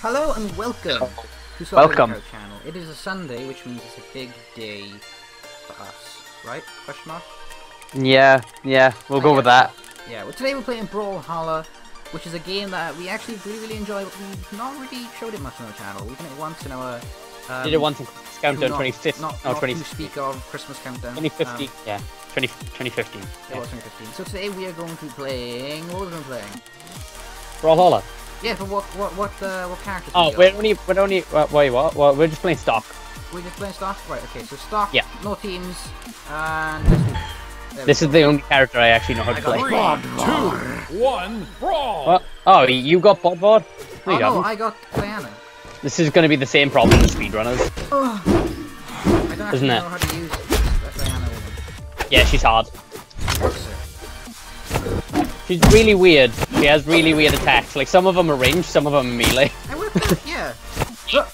Hello and welcome to Solid Welcome. Retro Channel. It is a Sunday, which means it's a big day for us, right? Question mark. Yeah, yeah, we'll go I with guess. that. Yeah. Well, today we're playing Brawlhalla, which is a game that we actually really, really enjoy, but we've not really showed it much on our channel. We've done it once in our. Um, Did it once in Countdown not, 2015. Not, no, not 20, speak of Christmas countdown. 2015. Um, yeah, 20, 2015. it Yeah. was 2015. So today we are going to be playing. What are we going to be playing? Brawlhalla. Yeah, but what what what uh, what characters? Oh, we got? we're only, we're only, uh, wait, what? Well, we're just playing stock. We're just playing stock? Right, okay, so stock, Yeah. no teams, and let's do- there we This go. is the only character I actually know how I to got play. Three, two, one, brawl! What? Oh, you got Bod Bod? No, Oh you no. I got Diana. This is going to be the same problem as speedrunners. Ugh. I don't actually Isn't it? know how to use that Yeah, she's hard. She's really weird. She has really weird attacks. Like, some of them are ranged, some of them are melee. I it, yeah.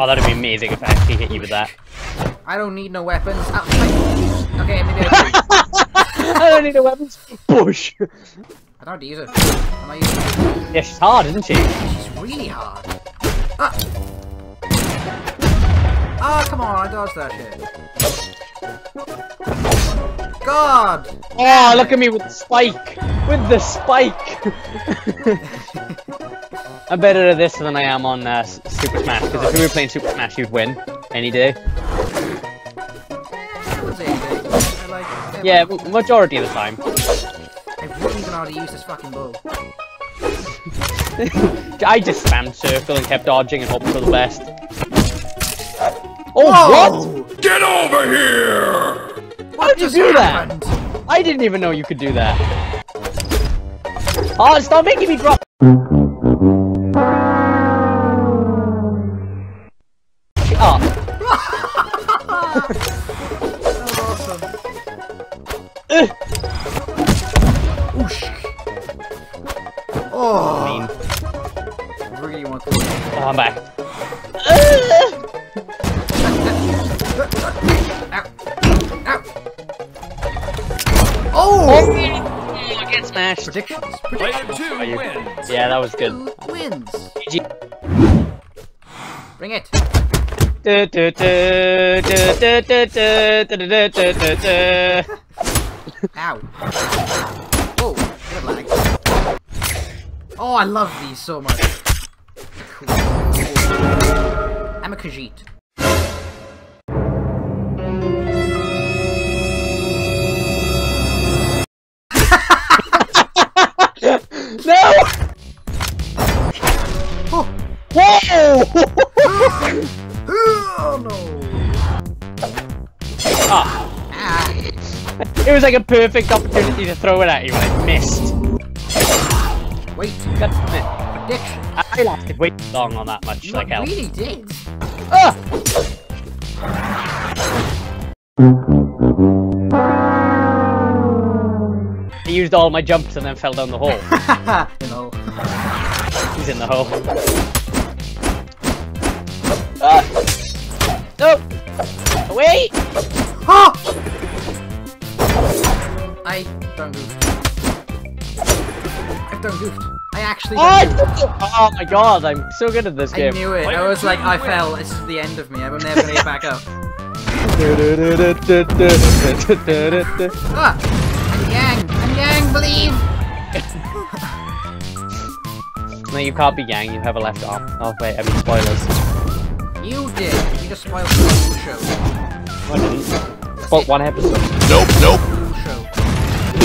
Oh, that'd be amazing if I actually hit you with that. I don't need no weapons. I- okay, maybe I do. I don't need no weapons. Push! I don't have to use it. Am I using it? Yeah, she's hard, isn't she? She's really hard. Ah! Ah, come on, I dodged that shit. God! Oh, look at me with the spike! With the spike! I'm better at this than I am on uh, Super Smash, because if we were playing Super Smash, you'd win any day. I would say anything. I like. Yeah, majority of the time. I really don't know how to use this fucking bow. I just spammed circle and kept dodging and hoping for the best. Oh, what? Get over here! Do happened? that? I didn't even know you could do that. Oh, stop making me drop- ah. Oh. Mean. Oh, I'm back. smash. Predictions. Predictions. Player two wins. Yeah, that was good. Two wins. GG. Bring it. Ow. Good lag. Oh, I love these so much. Cool. I'm a Khajiit. No! Oh, Whoa! oh no. Ah, Ah. it was like a perfect opportunity to throw it at you and I missed. Wait, damn it. prediction. I I lasted way too long on that much, You like hell. really did. Ah! I used all my jumps and then fell down the hole. you know. He's in the hole. Ah! No! Away! Oh! I done goofed. I've done goofed. I actually Oh, done goofed. oh my god, I'm so good at this I game. I knew it. I was like, I fell. This is the end of me. I'm never gonna get back up. Ah! I'm Yang! I'm Yang, believe! no, you can't be Yang, you have a left arm. Oh wait, I mean spoilers. You did. You just spoiled the whole show. I didn't. Spoiled one episode. Nope, nope, show.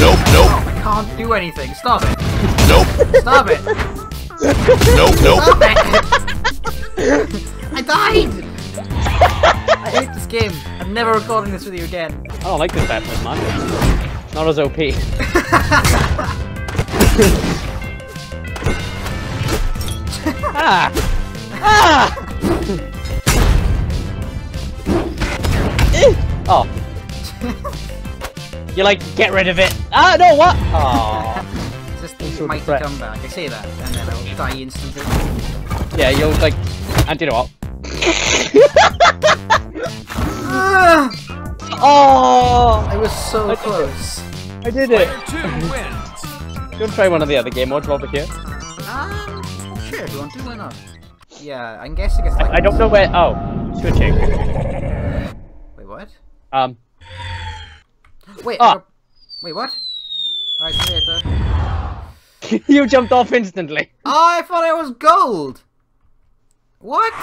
nope, nope, I can't do anything. Stop it. nope, Stop it. nope, nope. Stop it. I died! I hate this game. I'm never recording this with you again. I don't like this Batman, man. It's not as OP. ah! Ah! Oh. You like, get rid of it. Ah, no, what? Oh. Just the so mighty depressed. comeback. I say that, and then I'll die instantly. Yeah, you'll like, and you know what? Oh! I was so I close. I did it. Player two wins! you want to try one of the other game modes while we're here? Um, sure, if you want to, why not? Yeah, I'm guessing it's like. I don't know where. Oh, switching. Wait, what? Um, Wait, Ah. I Wait, what? Alright, see you later. you jumped off instantly. Oh, I thought it was gold! What?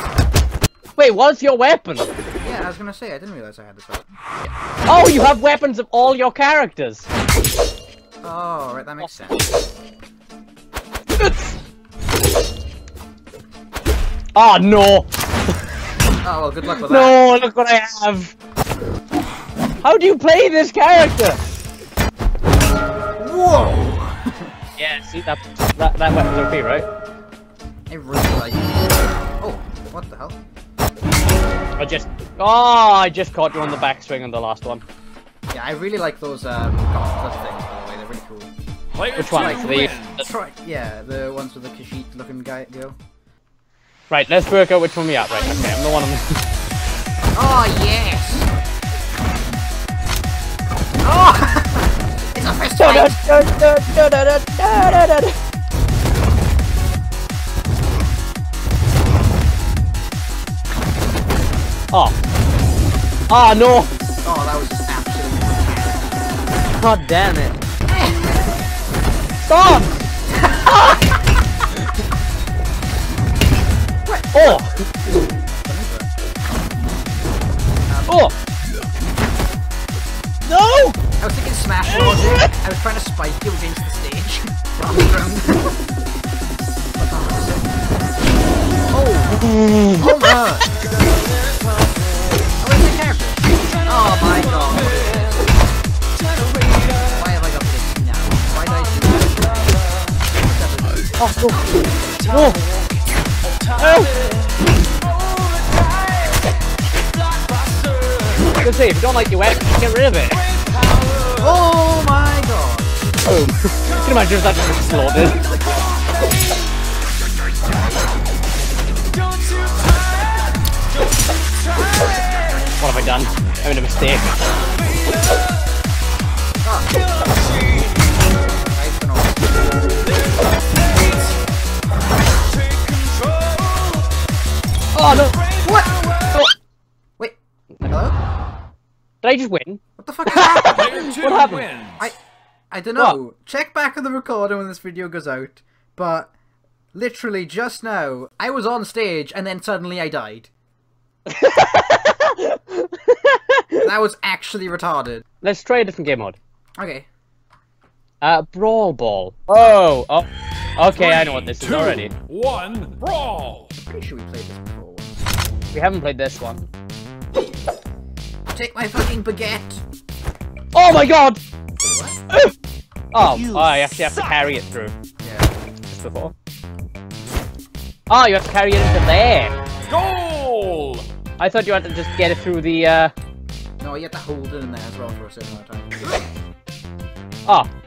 Wait, what's your weapon? Was gonna say, I didn't realize I had this weapon. Oh, you have weapons of all your characters. Oh, right, that makes sense. Oh no! Oh, well, good luck with that. No, look what I have! How do you play this character? Whoa! Yeah, see that that, that weapon's OP, right? I really like Oh, what the hell? I just Oh I just caught you on the backswing on the last one. Yeah, I really like those um, golf club things, by the way, they're really cool. Player Which one? two Like the, wins. the- yeah, the ones with the Khajiit looking guy girl. Right, let's work out which one we are. Right, okay, I'm the one on Oh, yes! Oh! it's a fist fight! Oh. Oh no! Oh, that was just absolutely God damn it. Stop! oh! Um, oh! No! I was thinking Smash Logic. I was trying to spike you against the stage. on oh! Oh my! That? Oh, no. No! Oh! I was if you don't like your weapon, get rid of it. Oh my god. Boom. you can imagine if that just exploded. What have I done? I made a mistake. I've Did I just win? What the fuck is happening? Two What happened? wins. I I don't know. Check back on the recording when this video goes out. But literally just now, I was on stage and then suddenly I died. that was actually retarded. Let's try a different game mode. Okay. Uh, Brawl Ball. Oh, oh. Okay, I know what this is Two, already. One, brawl. Pretty sure we played this before. We haven't played this one. Take my fucking baguette. Oh my god! What? Oh, oh, I actually have to carry it through. Yeah. Just before. Oh, you have to carry it into there. Goal. I thought you had to just get it through the, uh... No, you have to hold it in there as well for a certain amount of time. Oh.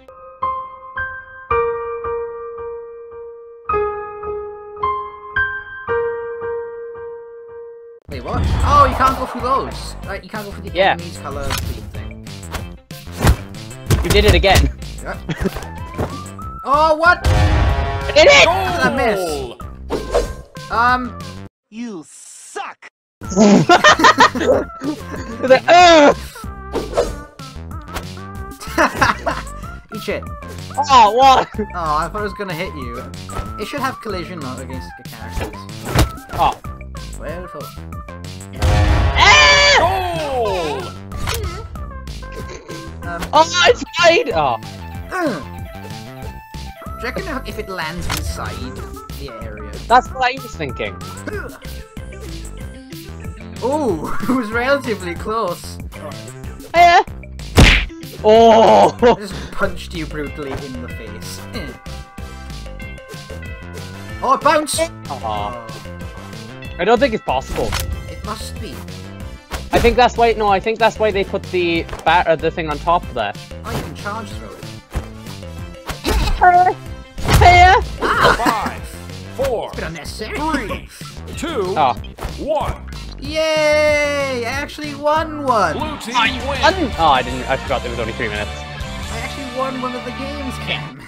What? Oh, you can't go through those. Right, you can't go through the Yeah. enemy's color theme thing. You did it again. Yep. oh, what? I did it! did I miss? Um, You suck! It's like, "Ugh!" eat shit. Oh, what? Oh, I thought it was gonna hit you. It should have collision not against the characters. Oh. Well, fuck. Oh, I tried! Oh. uh. Do you reckon if- it lands inside the area? That's what I was thinking. Oh, it was relatively close. Yeah. Oh! I just punched you brutally in the face. Oh, it bounced! Oh, I don't think it's possible. it must be. I think that's why. No, I think that's why they put the bat uh, the thing on top there. Oh, you can charge through it. Here. Five, four, Bit unnecessary. three, two, Oh. one. Yay! I actually won one! Blue team Un- wins. oh, I didn't. I forgot there was only three minutes. I actually won one of the games, Cam.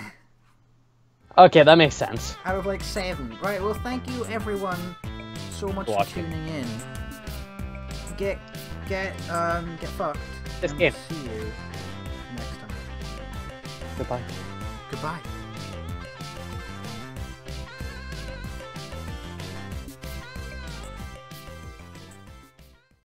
Okay, that makes sense. out of like seven. Right. Well, thank you everyone so much for Watching. tuning in. Get get um get fucked. This game. see you next time. Goodbye. Goodbye.